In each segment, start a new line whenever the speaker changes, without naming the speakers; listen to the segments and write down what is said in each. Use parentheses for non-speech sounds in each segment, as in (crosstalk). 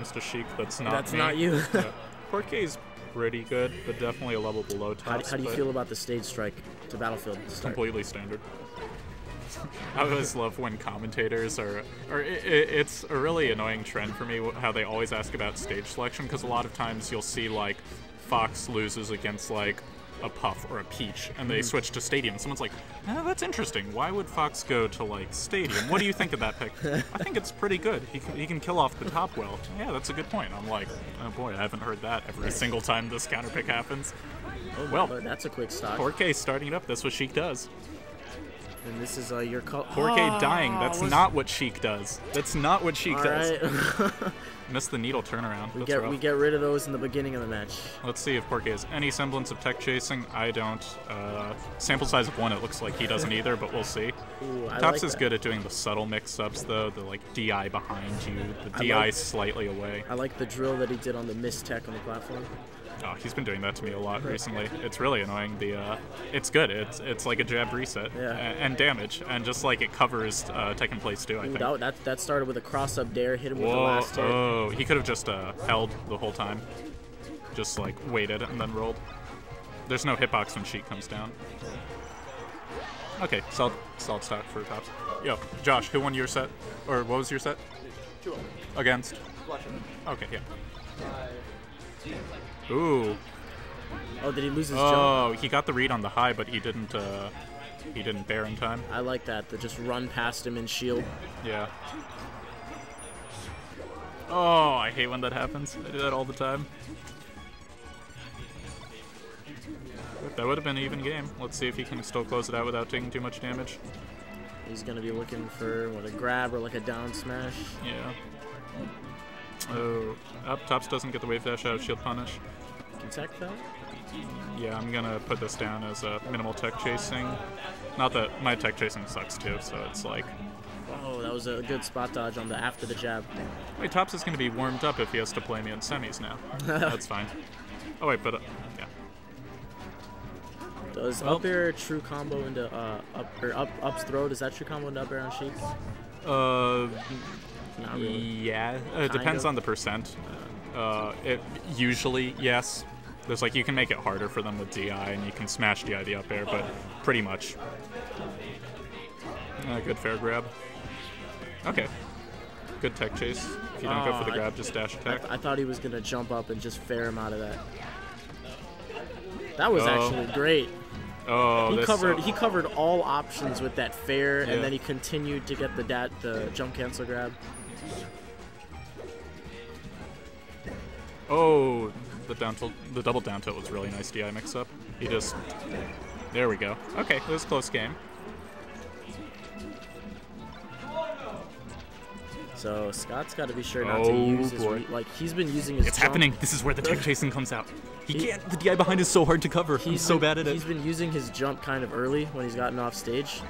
against a Sheik that's not
That's
me.
not you.
yeah. (laughs) Porkaye's pretty good, but definitely a level below
How,
Tops.
how do you feel about the stage strike to Battlefield? Start?
Completely standard. (laughs) I always love when commentators are, or it, it, it's a really annoying trend for me how they always ask about stage selection because a lot of times you'll see like Fox loses against like a Puff or a Peach and they mm-hmm. switch to Stadium. Someone's like, oh, that's interesting. Why would Fox go to like Stadium? What do you think of that pick? (laughs) I think it's pretty good. He can, he can kill off the top well. Yeah, that's a good point. I'm like, oh boy, I haven't heard that every single time this counter pick happens.
Oh,
well,
that's a quick stock.
Porkaye starting it up. That's what Sheik does.
And this is uh, your call.
Porkaye dying. That's
was-
not what Sheik does. That's not what Sheik
All
does.
right. (laughs)
Missed the needle turnaround.
we
That's
get
rough.
we get rid of those in the beginning of the match.
Let's see if Porkaye has any semblance of tech chasing. I don't. Uh, sample size of one, it looks like he doesn't either, but we'll see. (laughs)
Ooh,
Tops
like
is
that.
good at doing the subtle mix-ups, though. The like DI behind you, the
I
DI
like-
slightly away.
I like the drill that he did on the miss tech on the platform.
Oh, he's been doing that to me a lot recently. It's really annoying. The uh, it's good. It's it's like a jab reset
Yeah.
a- and, damage, and just like it covers uh, tech in place too. I
Ooh,
think.
that, that that started with a cross up dair, hit him with the last hit.
Oh, he could have just uh, held the whole time, just like waited and then rolled. There's no hitbox when Sheik comes down. Okay, solid, solid stock for tops. Yo, Josh, who won your set, or what was your set?
Two.
Against. Okay, yeah. Ooh.
Oh, did he lose his jump?
Oh, he got the read on the high, but he didn't. Uh, he didn't bear in time.
I like that. To just run past him and shield.
Yeah. Oh, I hate when that happens. I do that all the time. That would have been an even game. Let's see if he can still close it out without taking too much damage.
He's gonna be looking for what a grab or like a down smash.
Yeah. Oh, up tops doesn't get the wave dash out of shield punish.
Can tech that?
Yeah, I'm gonna put this down as a minimal tech chasing. Not that my tech chasing sucks too, so it's like,
Oh, that was a good spot dodge on the after the jab.
wait, tops is gonna be warmed up if he has to play me in semis now. (laughs) That's fine. Oh wait, but uh, yeah.
Does
Well-
up air true combo into uh, up or up up's throw? Does that true combo into up air on Sheik?
Uh,
Not really.
yeah. Uh, it depends
of.
on the percent. Uh, it usually yes. There's like you can make it harder for them with DI, and you can smash DI the up air, but pretty much. Uh, good fair grab. Okay. Good tech chase. If you don't go for the
I-
grab, just dash
I,
attack.
th- I thought he was gonna jump up and just fair him out of that. That was
Oh.
actually great.
Oh,
He covered
uh,
he covered all options with that fair,
Yeah.
and then he continued to get the dat the jump cancel grab.
Oh, the down tilt, the double down tilt was really nice DI mix up. He just, there we go. Okay, it was a close game.
So Scott's got to be sure not to
Oh,
use his
boy.
like he's been using his.
It's
jump-
happening. This is where the tech (laughs) chasing comes out. He,
He-
can't. The DI behind is so hard to cover. He's
He's
so
been-
bad at it.
He's been using his jump kind of early when he's gotten off stage.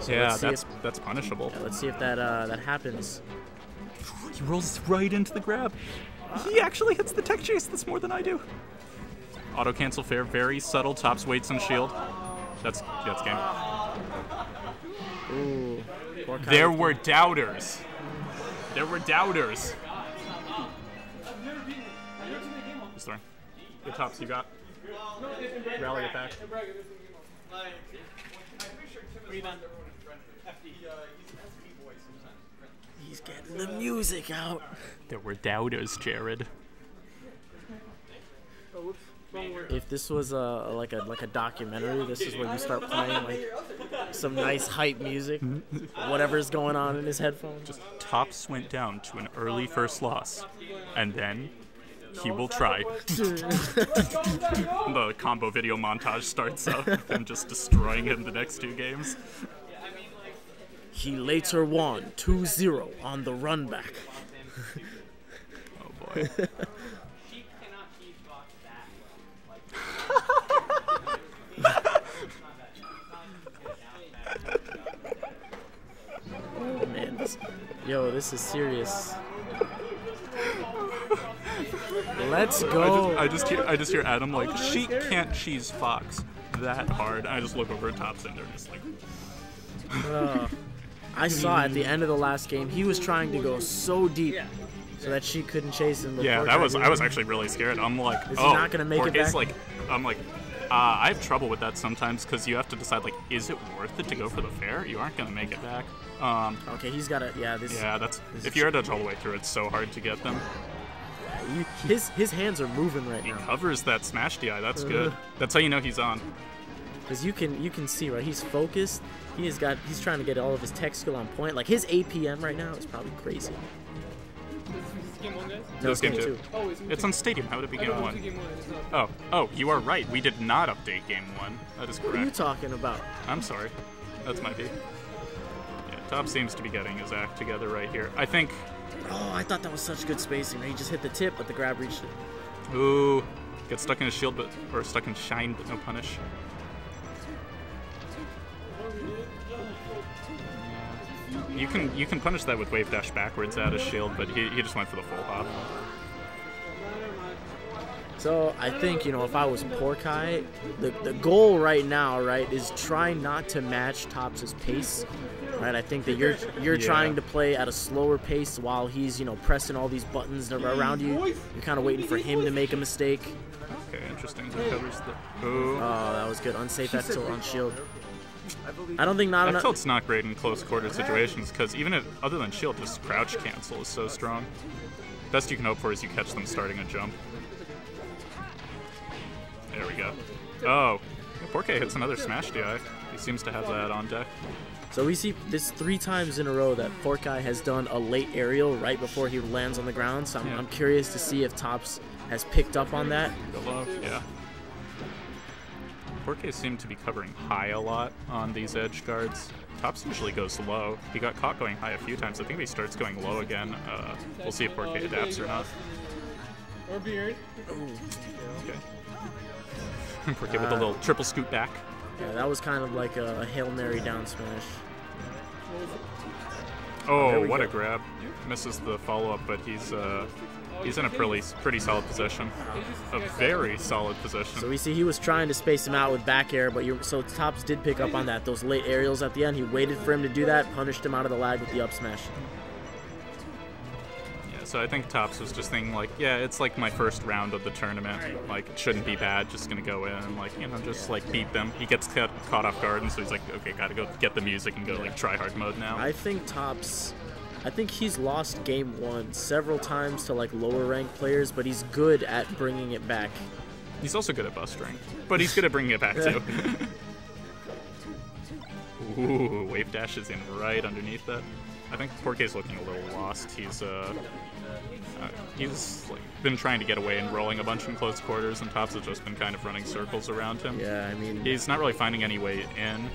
So
yeah, that's
if,
that's punishable.
yeah, let's see if that uh, that happens.
He rolls right into the grab. He actually hits the tech chase. That's more than I do. Auto cancel fair, very subtle. Tops waits and shield. That's that's game.
Ooh. poor Kyle.
There were doubters. There were doubters. Just throwing. Good tops you got. Rally attack.
He's getting the music out.
There were doubters, Jared.
If this was a like a like a documentary, this is where you start playing like some nice hype music, whatever's going on in his headphones.
Just tops went down to an early first loss, and then he will try. (laughs) the combo video montage starts up, with him just destroying him the next two games.
He later won 2-0 on the run back. (laughs)
Oh boy. (laughs)
Oh man, this, yo, this is serious. Let's
I
go.
just, I just hear I just hear Adam like oh, she can't cheese Fox that hard. I just look over at Tops and they're just like
I saw at the end of the last game, he was trying to go so deep, so that she couldn't chase him.
Yeah, that was I was actually really scared. I'm like,
Is he
oh,
not gonna make it back?
like, I'm like, uh, I have trouble with that sometimes because you have to decide like, is it worth it to go for the fair? You aren't gonna make it back. Um,
Okay, he's got it. Yeah, this.
yeah, that's
This
if you're edge all the way through, it's so hard to get them.
you- his his hands are moving right
He
now He
covers that smash DI. That's
Uh.
good. That's how you know he's on.
Because you can you can see right. He's focused. He has got. He's trying to get all of his tech skill on point. Like his APM right now is probably crazy.
Game one, guys?
No,
This game
game
two.
Oh, it's,
It's on Stadium. How would it be
I
game
know,
one?
it's game one. It's not.
Oh, oh, you are right. We did not update game one. That is correct.
What are you talking about?
I'm sorry. That's my B. Yeah, Top seems to be getting his act together right here. I think.
Oh, I thought that was such good spacing. He just hit the tip, but the grab reached it.
Ooh, gets stuck in his shield, but or stuck in shine, but no punish. You can you can punish that with wave dash backwards out of shield, but he, he just went for the full hop.
So I think you know if I was Porkaye, the the goal right now, right, is try not to match Tops's pace. Right, I think that you're you're
Yeah.
trying to play at a slower pace while he's you know pressing all these buttons around you. You're kind of waiting for him to make a mistake.
Okay, interesting. That covers the. Ooh.
Oh, that was good. Unsafe F tilt on shield. I don't think not
That
enough.
tilt's not great in close quarter situations because even if, other than shield, just crouch cancel is so strong. Best you can hope for is you catch them starting a jump. There we go. Oh, Porkaye hits another smash DI. He seems to have that on deck.
So we see this three times in a row that Porkaye has done a late aerial right before he lands on the ground. So I'm,
Yeah.
I'm curious to see if Tops has picked up on that.
Yeah. Porkaye seemed to be covering high a lot on these edge guards. Tops usually goes low. He got caught going high a few times. I think if he starts going low again, uh, we'll see if Porkaye adapts or not.
Or beard.
Okay. (laughs) Porkaye with a little triple scoot back.
Yeah, that was kind of like a, a hail mary down smash.
Oh,
There we
what a grab! Misses the follow up, but he's uh, he's in a pretty pretty solid position. A very solid position.
So we see he was trying to space him out with back air, but you so Tops did pick up on that. Those late aerials at the end, he waited for him to do that, punished him out of the lag with the up smash.
Yeah, so I think Tops was just thinking like, yeah, it's like my first round of the tournament. Like, it shouldn't be bad. Just gonna go in and like, you know, just like beat them. He gets caught, caught off guard, and so he's like, okay, gotta go get the music and go like try hard mode now.
I think Tops, I think he's lost game one several times to like lower ranked players, but he's good at bringing it back.
He's also good at bustering, but he's good at bringing it back too. (laughs) Ooh, wave dash is in right underneath that. I think Porkaye's looking a little lost. He's uh, uh he's like been trying to get away and rolling a bunch in close quarters, and Tops has just been kind of running circles around him.
Yeah, I mean,
He's not really finding any way in.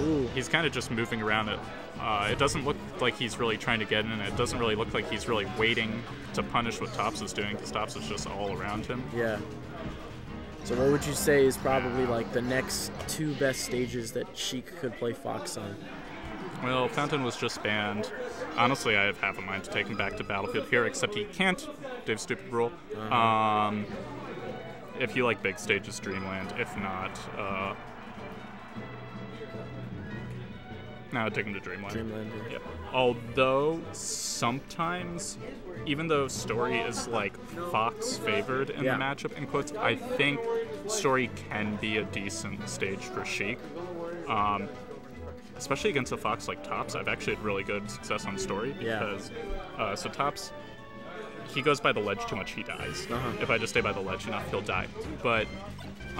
ooh,
He's kind of just moving around it. Uh, it doesn't look like he's really trying to get in. It doesn't really look like he's really waiting to punish what Tops is doing, because Tops is just all around him.
yeah. So what would you say is probably like the next two best stages that Sheik could play Fox on?
Well, Fountain was just banned. Honestly, I have half a mind to take him back to Battlefield here, except he can't. Dave's stupid rule. Um, if you like big stages, Dreamland. If not, uh, no, I'd take him to Dreamland.
Dreamland. yeah.
Yeah. Although sometimes, even though Story is like Fox favored in
Yeah.
the matchup, in quotes, I think Story can be a decent stage for Sheik. Um, especially against a Fox like Tops, I've actually had really good success on Story
Yeah.
because uh, so Tops he goes by the ledge too much, he dies.
Uh-huh.
If I just stay by the ledge enough, he'll die. But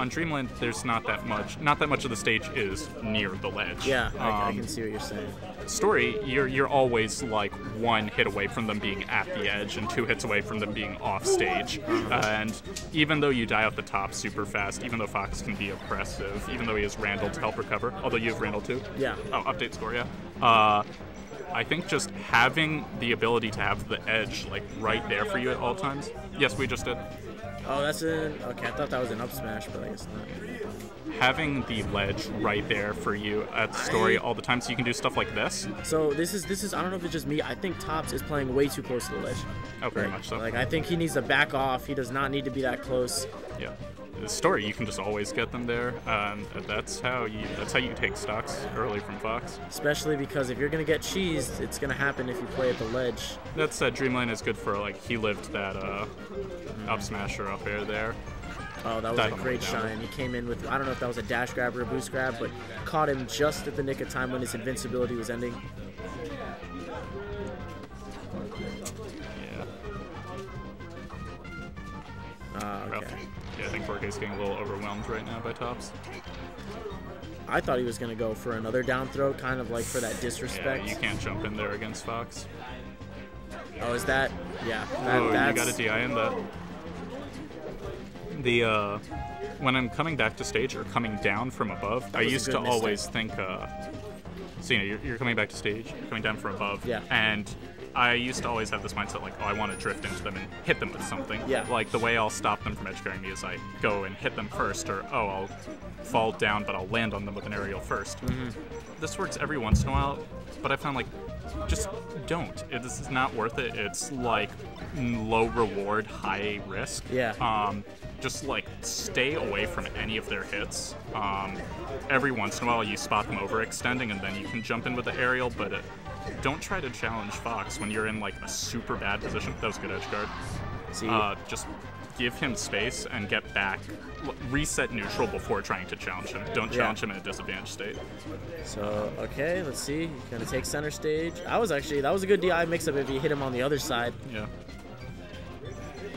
on Dreamland, there's not that much. Not that much of the stage is near the ledge.
Yeah, I, I
Um,
can see what you're saying.
story, you're you're always like one hit away from them being at the edge and two hits away from them being off stage. and even though you die off the top super fast, even though Fox can be oppressive, even though he has Randall to help recover, although you have Randall too.
Yeah.
Oh, update score, yeah. Uh, I think just having the ability to have the edge like right there for you at all times. Yes, we just did.
Oh, that's an okay. I thought that was an up smash, but I guess not.
Having the ledge right there for you at the story all the time, so you can do stuff like this.
So this is this is I don't know if it's just me. I think Tops is playing way too close to the ledge.
Oh, very much so.
Like I think he needs to back off. He does not need to be that close.
yeah. The story, you can just always get them there. Um, that's how you that's how you take stocks early from Fox.
Especially because if you're gonna get cheesed, it's gonna happen if you play at the ledge.
That said, Dreamland is good for like he lived that uh, up smasher up air there.
Oh, that was a great shine. He came in with I don't know if that was a dash grab or a boost grab, but caught him just at the nick of time when his invincibility was ending.
Yeah, I think Porkaye's getting a little overwhelmed right now by tops.
I thought he was gonna go for another down throw, kind of like for that disrespect.
Yeah, you can't jump in there against Fox.
Oh, is that? Yeah. That,
oh, you got a DI in that. The uh, when I'm coming back to stage or coming down from above, I used to
mistake.
always think, uh, so you know, you're, you're coming back to stage, you're coming down from above,
Yeah.
and I used to always have this mindset like, oh, I want to drift into them and hit them with something.
Yeah.
Like the way I'll stop them from edge carrying me is I go and hit them first, or oh, I'll fall down, but I'll land on them with an aerial 1st
Mm-hmm.
This works every once in a while, but I found like, just don't. It, this is not worth it. It's like mm, low reward, high risk.
Yeah.
Um, just like stay away from any of their hits. Um, every once in a while, you spot them overextending, and then you can jump in with the aerial. But uh don't try to challenge Fox when you're in like a super bad position. That was a good edge guard.
See,
Uh, just give him space and get back. Reset neutral before trying to challenge him. Don't
Yeah.
challenge him in a disadvantaged state.
so okay, let's see. Gonna take center stage. I was actually that was a good DI mix-up if you hit him on the other side.
Yeah.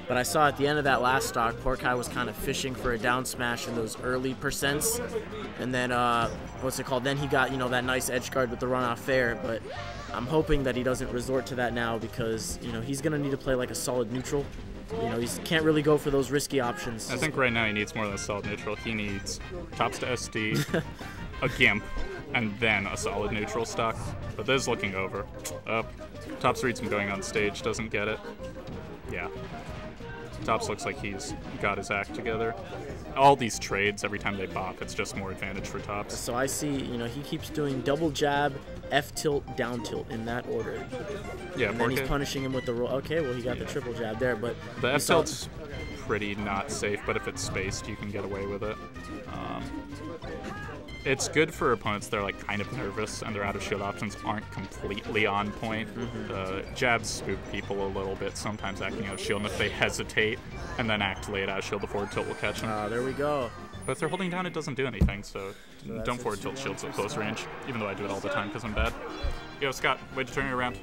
But I saw at the end of that last stock, Porkaye was kind of fishing for a down smash in those early percents, and then uh, what's it called? Then he got you know that nice edge guard with the run off fair. But I'm hoping that he doesn't resort to that now because you know he's gonna need to play like a solid neutral. You know he can't really go for those risky options.
I think right now he needs more than a solid neutral. He needs tops to SD, (laughs) a gimp, and then a solid neutral stock. But this is looking over. Up. Tops reads him going on stage, doesn't get it. Yeah. Tops looks like he's got his act together. All these trades, every time they pop, it's just more advantage for Tops.
So I see, you know, he keeps doing double jab, F tilt, down tilt in that order.
Yeah,
And then he's
Porkaye.
punishing him with the roll. Okay, well, he got the triple jab there, but
The F tilt's pretty not safe, but if it's spaced, you can get away with it. Um, it's good for opponents that are like kind of nervous and their out of shield options aren't completely on point. Uh, jabs spook people a little bit, sometimes acting out of shield, and if they hesitate and then act late out of shield, the forward tilt will catch them.
Ah, there we go.
but if they're holding down, it doesn't do anything, so,
that's
don't forward tilt shields at close range, even though I do it all the time because I'm bad. Yo, Scott, way to turn it around.